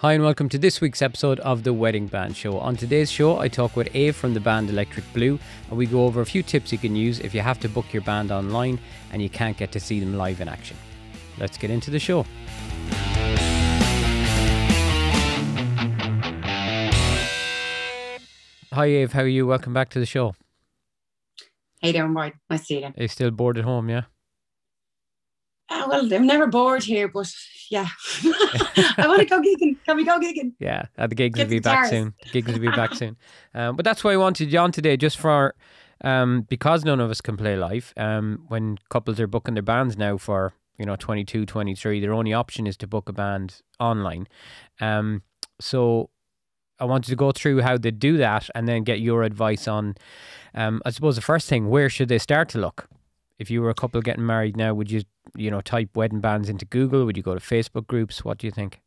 Hi, and welcome to this week's episode of the Wedding Band Show. On today's show, I talk with Aobh from the band Electric Blue, and we go over a few tips you can use if you have to book your band online and you can't get to see them live in action. Let's get into the show. Hi, Aobh. How are you? Welcome back to the show. How you doing, boy? Nice to see you again. Are you still bored at home? Yeah. Ah, well, I'm never bored here, but yeah, I want to go gigging. Can we go gigging? Yeah, uh, the gigs Get will be back soon. Gigs will be back soon. Um, but that's why I wanted you on today, just for um, because none of us can play live. Um, when couples are booking their bands now for you know 22, 23, their only option is to book a band online. Um, so I wanted to go through how they do that, and then get your advice on. Um, I suppose the first thing, where should they start to look? If you were a couple getting married now, would you you know type wedding bands into Google? Would you go to Facebook groups? What do you think?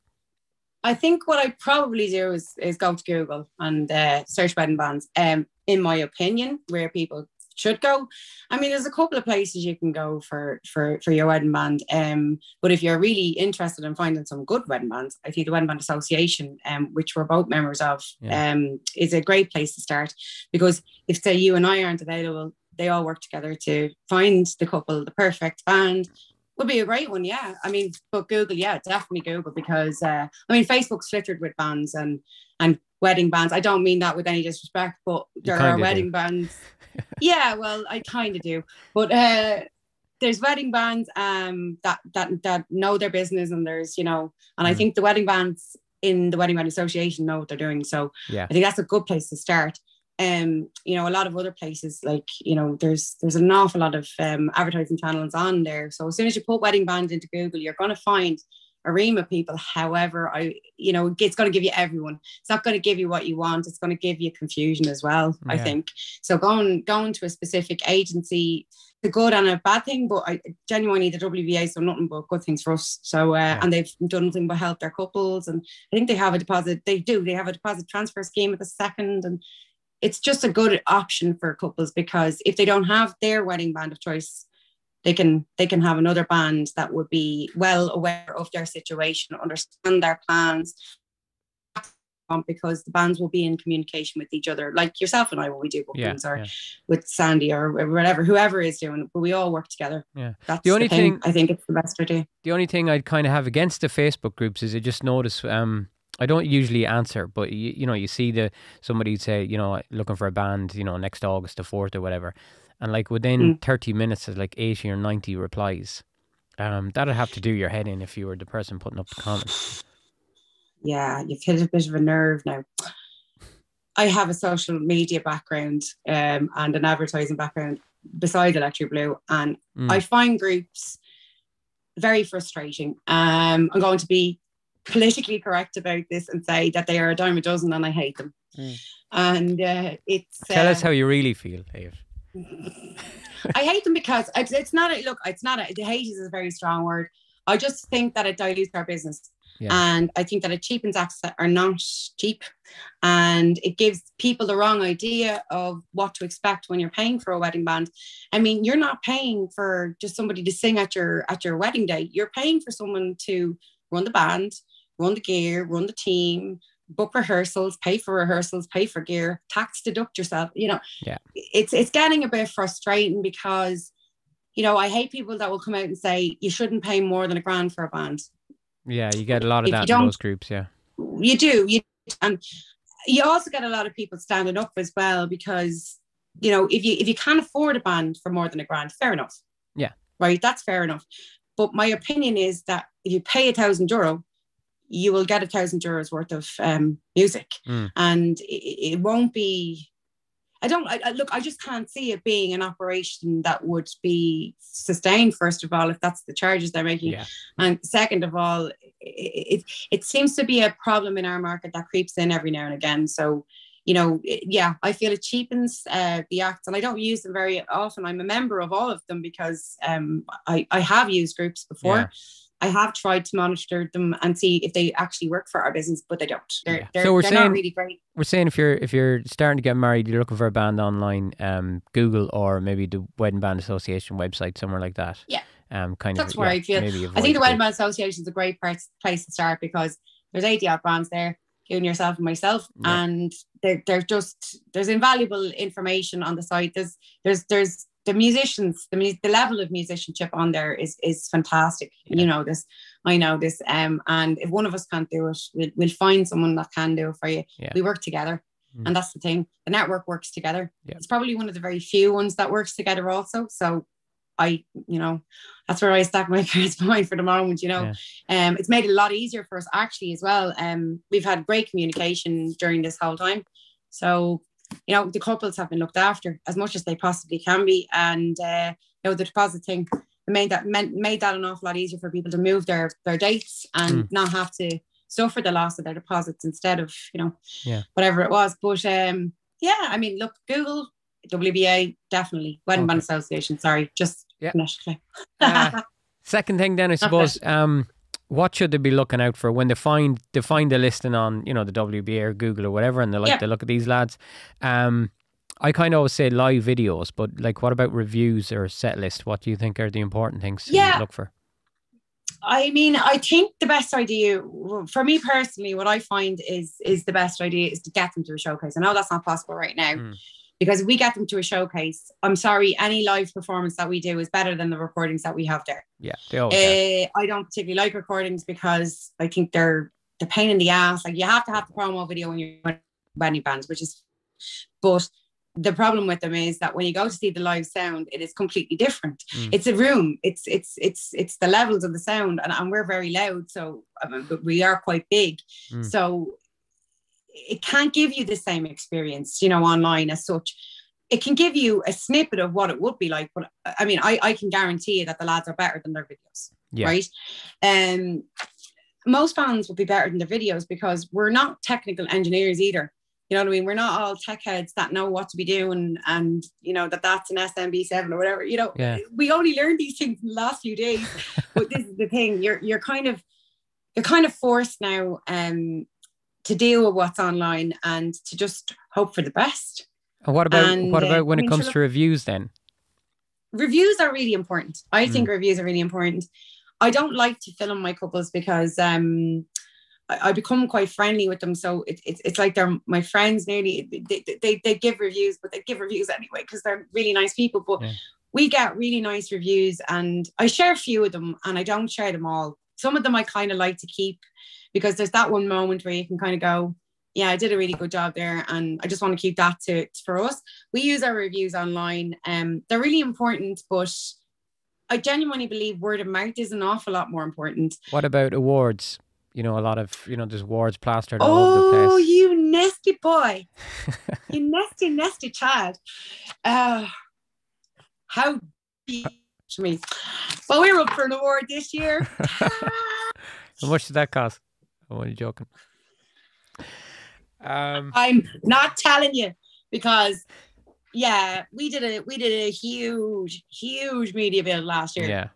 I think what I probably do is is go to Google and uh, search wedding bands. Um, in my opinion, where people should go. I mean, there's a couple of places you can go for for for your wedding band. Um, but if you're really interested in finding some good wedding bands, I think the Wedding Band Association, um, which we're both members of, Yeah. um, is a great place to start because if say you and I aren't available, they all work together to find the couple, the perfect band. Would be a great one, yeah. I mean, but Google, yeah, definitely Google because uh, I mean, Facebook's littered with bands and and wedding bands. I don't mean that with any disrespect, but there are do. wedding bands. yeah, well, I kind of do, but uh, there's wedding bands um that that that know their business, and there's you know, and I Mm. think the wedding bands in the Wedding Band Association know what they're doing. So Yeah. I think that's a good place to start. Um, you know, a lot of other places like you know, there's there's an awful lot of um, advertising channels on there. So as soon as you put wedding band into Google, you're going to find a ream of people. However, I you know, it's going to give you everyone. It's not going to give you what you want. It's going to give you confusion as well. I think so. Going going to a specific agency. The good and a bad thing, but I genuinely the WBA so nothing but good things for us. So uh, Yeah. and they've done nothing but help their couples, and I think they have a deposit. They do. They have a deposit transfer scheme at the second, and it's just a good option for couples because if they don't have their wedding band of choice, they can they can have another band that would be well aware of their situation, understand their plans, because the bands will be in communication with each other, like yourself and I when we do Yeah, or yeah. with Sandy or whatever, whoever is doing it. But we all work together. Yeah. That's The only thing- I think it's the best idea. the only thing I'd kind of have against the Facebook groups is I just notice um I don't usually answer, but you, you know you see the somebody say you know looking for a band you know next August the fourth or whatever, and like within Mm. thirty minutes there's like eighty or ninety replies. Um, that'd have to do your head in if you were the person putting up the comments. yeah, you've hit a bit of a nerve now. I have a social media background um, and an advertising background besides Electric Blue, and Mm. I find groups very frustrating. Um, I'm going to be politically correct about this and say that they are a dime a dozen, and I hate them. Mm. And uh, it's Tell us uh, how you really feel, Dave. I hate them because it's, it's not a look. It's not a the hate is a very strong word. I just think that it dilutes our business, Yeah. and I think that it cheapens acts that are not cheap, and it gives people the wrong idea of what to expect when you're paying for a wedding band. I mean, you're not paying for just somebody to sing at your at your wedding day. You're paying for someone to run the band, run the gear, run the team, book rehearsals, pay for rehearsals, pay for gear, tax deduct yourself. You know, Yeah. it's it's getting a bit frustrating because, you know, I hate people that will come out and say you shouldn't pay more than a grand for a band. Yeah, you get a lot of If that in those groups. Yeah, You do, you and you also get a lot of people standing up as well because you know if you if you can't afford a band for more than a grand, fair enough. Yeah. right, that's fair enough. But my opinion is that if you pay a thousand euro, you will get a thousand euros worth of um, music, Mm. and it, it won't be. I don't I, I, look. I just can't see it being an operation that would be sustained. First of all, if that's the charges they're making, yeah, and second of all, it, it, it seems to be a problem in our market that creeps in every now and again. So, you know, it- yeah, I feel it cheapens uh, the acts, and I don't use them very often. I'm a member of all of them because um, I, I have used groups before. I have tried to monitor them and see if they actually work for our business, but they don't. They're, Yeah. they're, So we're they're saying- not really great. we're saying if you're if you're starting to get married, you're looking for a band online, um, Google or maybe the Wedding Band Association website, somewhere like that. Yeah. Um, kind That's of. where yeah, I feel- Maybe I think the Wedding. Band Association is a great place to start because there's 80 odd brands there, including yourself and myself. Yeah. And they're, they're just, there's invaluable information on the site. There's, there's, there's the musicians, the, the level of musicianship on there is, is fantastic. Yeah. You know this, I know this. Um, and if one of us can't do it, we'll, we'll find someone that can do it for you. Yeah. We work together. Mm. And that's the thing. The network works together. Yeah. It's probably one of the very few ones that works together also. So I, you know, that's where I stack my cards behind for the moment, you know. Yeah. Um, it's made it a lot easier for us actually as well. Um, we've had great communication during this whole time. So, you know, the couples have been looked after as much as they possibly can be. And uh, you know, the deposit thing made that meant, made that an awful lot easier for people to move their their dates and mm. not have to suffer the loss of their deposits instead of, you know, yeah, whatever it was. But um yeah, I mean, look, Google WBA definitely Wedding okay. Band Association. Sorry, just yeah. uh, second thing, then I suppose, um, what should they be looking out for when they find they find the listing on you know the WBA or Google or whatever, and they like yeah. to look at these lads. Um, I kind of always say live videos, but like, what about reviews or set list? What do you think are the important things to yeah. look for? I mean, I think the best idea for me personally, what I find is is the best idea is to get them to a showcase. I know that's not possible right now. Mm because we get them to a showcase. I'm sorry, any live performance that we do is better than the recordings that we have there. Yeah, they always uh, I don't particularly like recordings because I think they're the pain in the ass. Like you have to have the promo video when you're wedding bands, which is, but the problem with them is that when you go to see the live sound, it is completely different. Mm. It's a room. It's it's it's it's the levels of the sound, and, and we're very loud, so I mean, we are quite big. Mm. So it can't give you the same experience, you know, online as such. It can give you a snippet of what it would be like, but I mean, I, I can guarantee you that the lads are better than their videos, yeah. right? Um, most bands will be better than their videos because we're not technical engineers either. You know what I mean? We're not all tech heads that know what to be doing and, you know, that that's an SMB7 or whatever. You know, yeah. we only learned these things in the last few days. but this is the thing, you're, you're kind of, you're kind of forced now um, to deal with what's online and to just hope for the best. And what about and, what about uh, when it comes to reviews then? Reviews are really important. I mm. think reviews are really important. I don't like to film my couples because um, I, I, become quite friendly with them. So it, it, it's like they're my friends nearly. They, they, they give reviews, but they give reviews anyway because they're really nice people. But yeah. we get really nice reviews and I share a few of them and I don't share them all. Some of them I kind of like to keep because there's that one moment where you can kind of go, yeah, I did a really good job there, and I just want to keep that to for us. We use our reviews online, um, they're really important, but I genuinely believe word of mouth is an awful lot more important. What about awards? You know, a lot of you know, there's awards plastered all oh, over the place. Oh, you nasty boy, you nasty, nasty child. Uh, how me? Well, we are up for an award this year. How much did that cost? I'm only joking. Um, I'm not telling you because yeah, we did a we did a huge, huge media bill last year. Yeah.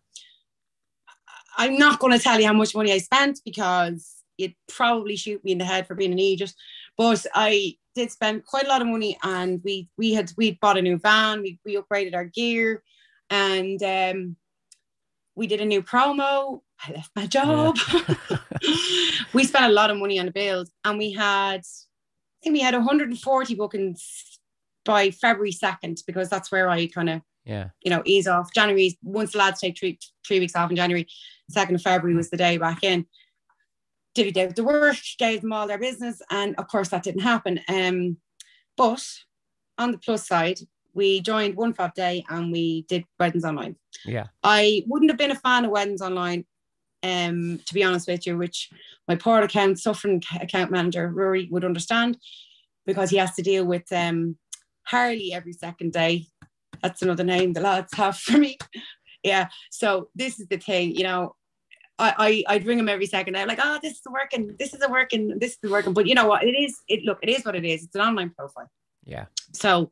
I'm not going to tell you how much money I spent because it probably shoot me in the head for being an idiot. But I did spend quite a lot of money, and we we had we bought a new van, we we upgraded our gear, and um, we did a new promo. I left my job. Yeah. we spent a lot of money on the bills and we had, I think we had 140 bookings by February 2nd because that's where I kind of, yeah, you know, ease off. January, once the lads take three, three weeks off in January, 2nd of February was the day back in. Did day the work, gave them all their business. And of course, that didn't happen. Um, but on the plus side, we joined One Fab Day and we did weddings online. Yeah. I wouldn't have been a fan of weddings online um, to be honest with you, which my poor account, suffering account manager, Rory, would understand because he has to deal with um, Harley every second day. That's another name the lads have for me. yeah. So this is the thing, you know, I, I I'd ring him every second. I'm like, oh, this is working, this isn't working, this is working. But you know what? It is. It look, it is what it is. It's an online profile. Yeah. So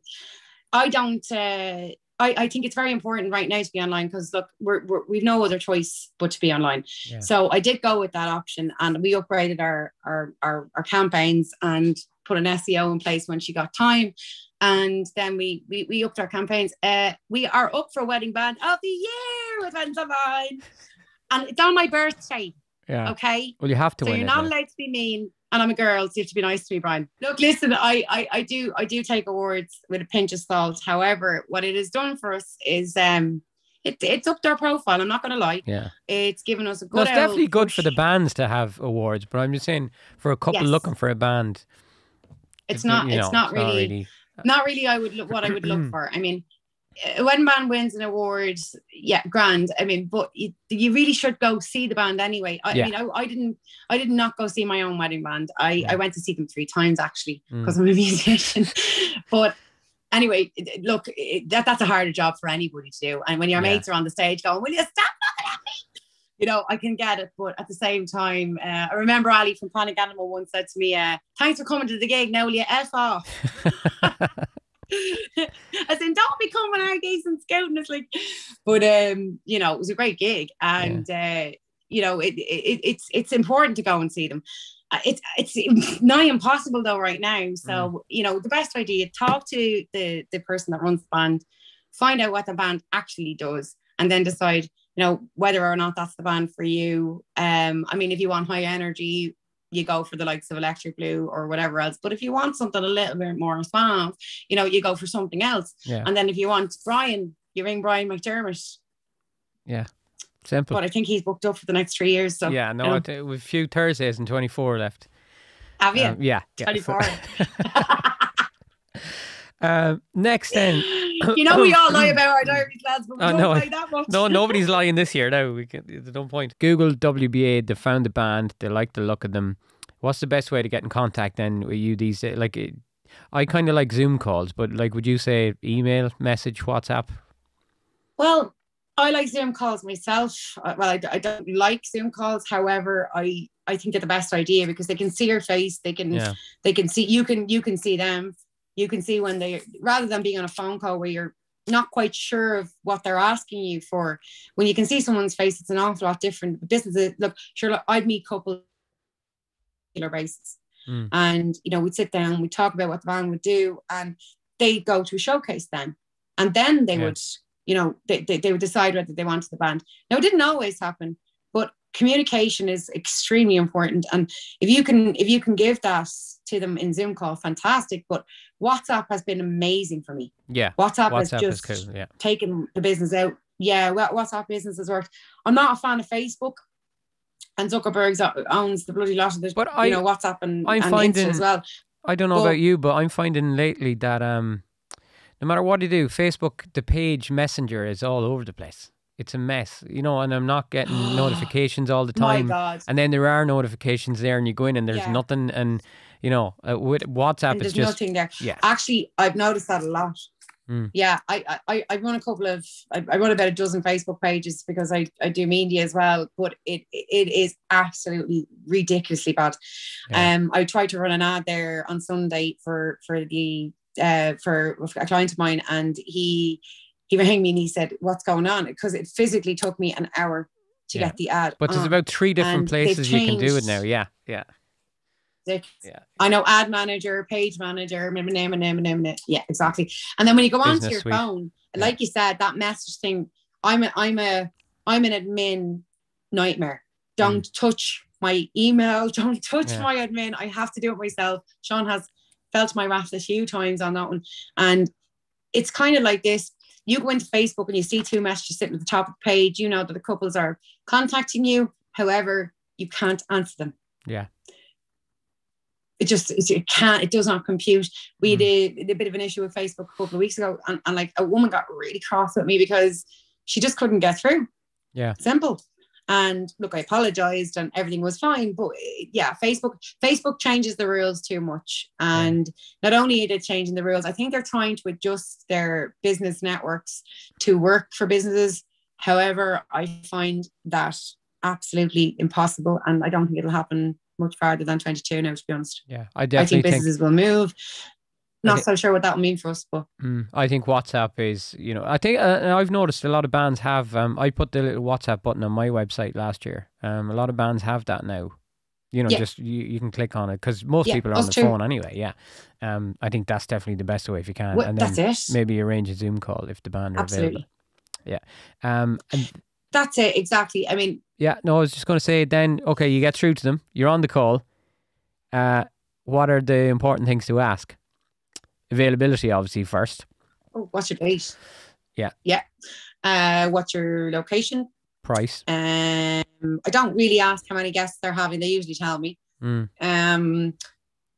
I don't. Uh, I, I think it's very important right now to be online because look, we're, we're, we've no other choice but to be online. Yeah. So I did go with that option, and we upgraded our, our our our campaigns and put an SEO in place when she got time, and then we we, we upped our campaigns. Uh, we are up for wedding band of the year with Weddings Online, and it's on my birthday. Yeah. Okay. Well, you have to so you're not now. allowed to be mean. And I'm a girl, so you have to be nice to me, Brian. Look, listen, I, I I do I do take awards with a pinch of salt. However, what it has done for us is um it, it's upped our profile. I'm not gonna lie. Yeah. It's given us a good No, it's definitely good for the bands to have awards, but I'm just saying for a couple Yes. looking for a band, It's it- not you it's know, not really not really I would look what I would look for. I mean, when band wins an award, yeah, grand. I mean, but you, you really should go see the band anyway. I, Yeah. I mean, I, I didn't, I did not go see my own wedding band. I, Yeah. I went to see them three times actually Mm. because I'm a musician. but anyway, look, it, that that's a harder job for anybody to do. And when your Yeah. mates are on the stage going, "Will you stop looking at me?" You know, I can get it, but at the same time, uh, I remember Ali from Panic Animal once said to me, uh, "Thanks for coming to the gig. Now will you f off?" As in, don't be coming our gigs and scouting. It's like, but um, you know, it was a great gig, and uh, you know, it, it it's it's important to go and see them. Uh, It's it's nigh impossible though right now. So you know, the best idea talk to the the person that runs the band, find out what the band actually does, and then decide you know whether or not that's the band for you. Um, I mean, if you want high energy, you go for the likes of Electric Blue or whatever else. But if you want something a little bit more suave, you know, you go for something else. yeah, And then if you want Brian, you ring Brian McDermott. Yeah. Simple. But I think he's booked up for the next three years. So yeah, no, you know. I we've a few Thursdays and 24 left. have you? Um, yeah, yeah. 24. Um, next then, you know we all lie about our diaries, lads, but we I don't know. lie that much. no, nobody's lying this year. Now we can, there's no point. Google WBA. They found the band. They like the look of them. What's the best way to get in contact then with you these days? Like, I kind of like Zoom calls, but like, would you say email, message, WhatsApp? Well, I like Zoom calls myself. Uh, Well, I, I don't like Zoom calls. However, I I think they're the best idea because they can see your face. They can Yeah, they can see you can you can see them. You can see when they rather than being on a phone call where you're not quite sure of what they're asking you for. When you can see someone's face, it's an awful lot different. Businesses look sure. I'd meet couples on regular basis, Mm. and you know we'd sit down, we'd talk about what the band would do, and they'd go to a showcase then, and then they Yeah. would you know they, they, they would decide whether they wanted the band. Now it didn't always happen, but communication is extremely important and if you can if you can give that to them in zoom call fantastic but whatsapp has been amazing for me yeah. whatsapp, WhatsApp has is just cool. Yeah, taken the business out yeah whatsapp business has worked i'm not a fan of facebook and zuckerberg owns the bloody lot of the But you I- know whatsapp and, I'm and finding- Insta as well I don't know Well- about you, but I'm finding lately that um, no matter what you do, Facebook, the page Messenger is all over the place. It's a mess, you know, and I'm not getting notifications all the time. my god And then there are notifications there, and you go in and there's Yeah. nothing. And you know, uh, with WhatsApp, and there's just nothing there yeah, actually i've noticed that a lot Mm. yeah I, I i run a couple of I, I run about a dozen facebook pages because i i do media as well but it it is absolutely ridiculously bad Yeah. um i tried to run an ad there on sunday for for the uh for a client of mine and he he rang me and he said what's going on because it physically took me an hour to Yeah. get the ad but there's about three different and places you can do it now. Yeah, yeah, Yeah. I know ad manager, page manager, name, name, name, name, name. Yeah, exactly. And then when you go onto Business your suite. phone, Yeah. like you said, that message thing, I'm a, I'm a, I'm an admin nightmare. Don't touch my email. Don't touch Mm. Yeah. my admin. I have to do it myself. Sean has felt my wrath a few times on that one, and it's kind of like this. You go into Facebook and you see two messages sitting at the top of the page. You know that the couples are contacting you. However, you can't answer them yeah. it just it, can't it does not compute we Mm. did a bit of an issue with facebook a couple of weeks ago and, and like a woman got really cross with me because she just couldn't get through Yeah. simple and look i apologized and everything was fine but yeah facebook facebook changes the rules too much and not only are they changing the rules i think they're trying to adjust their business networks to work for businesses however i find that absolutely impossible and i don't think it'll happen much farther than 22 now to be honest Yeah, I I definitely think think. businesses will move. Not so sure what that will mean for us, but Mm, I think WhatsApp is, you know, I think uh, I've noticed a lot of bands have. Um, I put the little WhatsApp button on my website last year. Um, a lot of bands have that now. You know, Yeah. just you, you can click on it because most Yeah, people are on the too. phone anyway. Yeah. Um, I think that's definitely the best way if you can, well, and then that's it. maybe arrange a Zoom call if the band are Absolutely. available. Yeah. Um, and that's it exactly. I mean, Yeah, no, I was just going to say then, okay, you get through to them, you're on the call. Uh, what are the important things to ask? Availability, obviously, first. oh, what's your date? Yeah. Yeah. Uh, what's your location? Price. Um, I don't really ask how many guests they're having. They usually tell me. Mm, Um,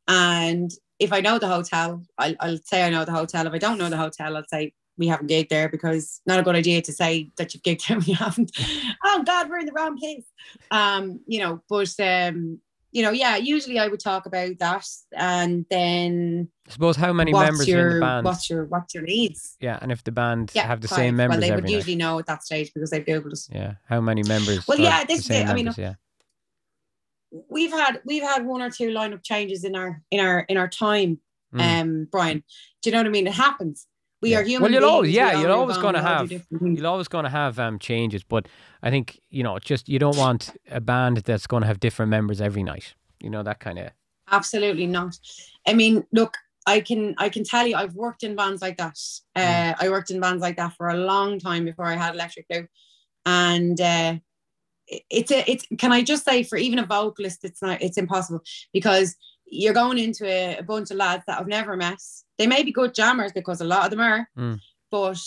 and if I know the hotel, I'll, I'll say I know the hotel. If I don't know the hotel, I'll say we haven't gigged there because not a good idea to say that you've gigged there you haven't. oh God, we're in the wrong place. Um, you know, but um, you know, yeah, usually I would talk about that, and then I suppose how many members your are in the band? what's your what's your needs? yeah, and if the band Yeah, have the five. same members Well, they would night. usually know at that stage because they've googled us. Yeah, how many members? Well, yeah, this is it. I mean, yeah. We've had we've had one or two lineup changes in our in our in our time Mm. um, Brian. Do you know what I mean? It happens. We Yeah. are human. Well, you'll beings. always- yeah, you're always all do have- You're always going to have um, changes, but I think you know, just you don't want a band that's going to have different members every night. You know that kind of. Absolutely not. I mean, look, I can I can tell you, I've worked in bands like that. Uh, Mm. I worked in bands like that for a long time before I had Electric Blue, and uh, it's a it's. Can I just say, for even a vocalist, it's not it's impossible because you're going into a, a bunch of lads that I've never met. They may be good jammers because a lot of them are, Mm. but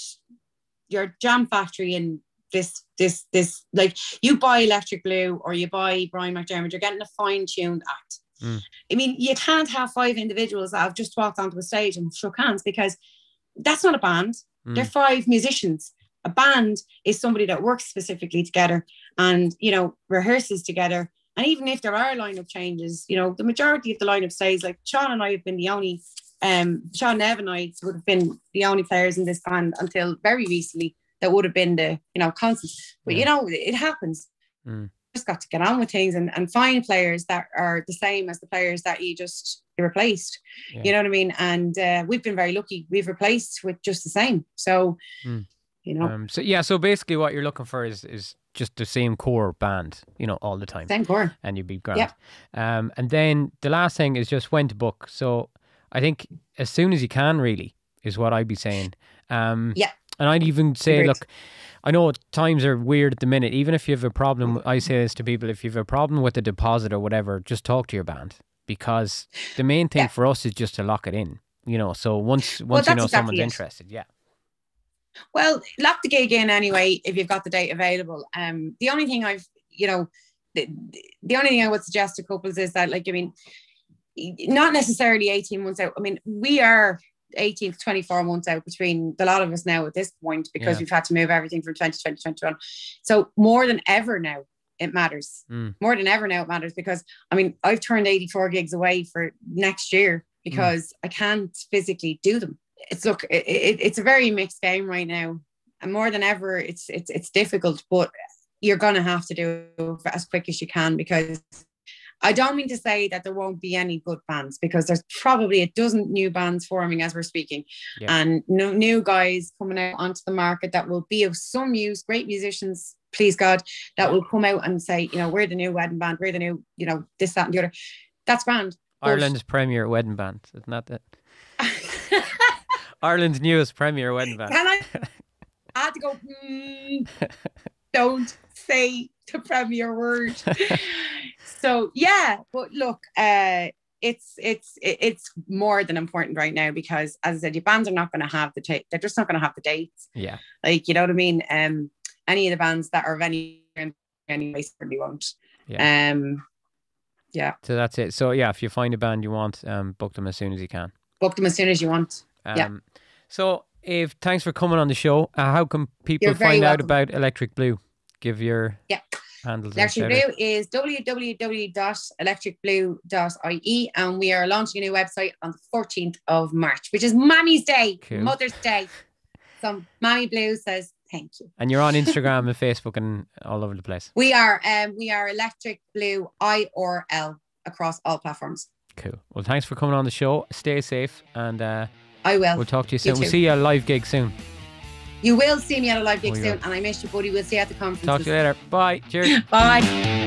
your jam factory and this this this like you buy Electric Blue or you buy Brian McDermott, you're getting a fine tuned act. Mm. I mean, you can't have five individuals that have just walked onto a stage and shook hands because that's not a band. Mm. They're five musicians. A band is somebody that works specifically together and you know rehearses together. And even if there are lineup changes, you know the majority of the lineup stays. Like Sean and I have been the only, um, Sean Nev and I would have been the only players in this band until very recently. That would have been the you know constant. But you know it happens. Mm. Just got to get on with things and, and find players that are the same as the players that you just you replaced. Yeah. You know what I mean? And uh, we've been very lucky. We've replaced with just the same. So, Mm. you know, Um, so yeah, so basically, what you're looking for is is just the same core band, you know, all the time, same core. and you'd be grand. Um, and then the last thing is just when to book. So I think as soon as you can, really, is what I'd be saying. Um, Yeah. And I'd even say, Agreed. look, I know times are weird at the minute. Even if you have a problem, I say this to people: if you have a problem with the deposit or whatever, just talk to your band because the main thing Yeah. for us is just to lock it in. You know, so once once you know exactly someone's it. interested, yeah. Well, lock the gig in anyway if you've got the date available. Um, the only thing I've, you know, the, the only thing I would suggest to couples is that, like, I mean, not necessarily 18 months out. I mean, we are 18 to 24 months out between the lot of us now at this point because Yeah. we've had to move everything from 2020 to 2021. So more than ever now, it matters. Mm. More than ever now, it matters because I mean, I've turned 84 gigs away for next year because I can't physically do them. It's look, it, it, it's a very mixed game right now, and more than ever, it's it's it's difficult. But you're gonna have to do it as quick as you can because I don't mean to say that there won't be any good bands because there's probably a dozen new bands forming as we're speaking, Yeah. and no new guys coming out onto the market that will be of some use. Great musicians, please God, that will come out and say, you know, we're the new wedding band, we're the new, you know, this, that, and the other. That's grand. But- Ireland's premier wedding band, isn't that it? Ireland's newest premier wedding band. Can I? I had to go. "Mm, don't say the premier word. so yeah, but look, uh, it's it's it's more than important right now because, as I said, your bands are not going to have the ta- they're just not going to have the dates. Yeah. Like you know what I mean. Um, any of the bands that are of any anyway certainly won't. Yeah. Um, yeah, So that's it. So yeah, if you find a band you want, um, book them as soon as you can. book them as soon as you want. Um, Yeah. So if thanks for coming on the show. Uh, how can people find out about Electric Blue? Give your Yeah. handles. Electric. Blue is www.electricblue.ie and we are launching a new website on the 14th of March, which is Mammy's Day, Cool. Mother's Day. So Mammy Blue says thank you. And you're on Instagram and Facebook and all over the place. We are um we are Electric Blue IRL across all platforms. Cool. Well, thanks for coming on the show. Stay safe, and uh, I will. we'll talk to you You soon. we'll see you at a live gig soon. You will see me at a live gig Oh, yeah. soon and I miss you, buddy. We'll see you at the conference. Talk to you later. Bye. Cheers. Bye.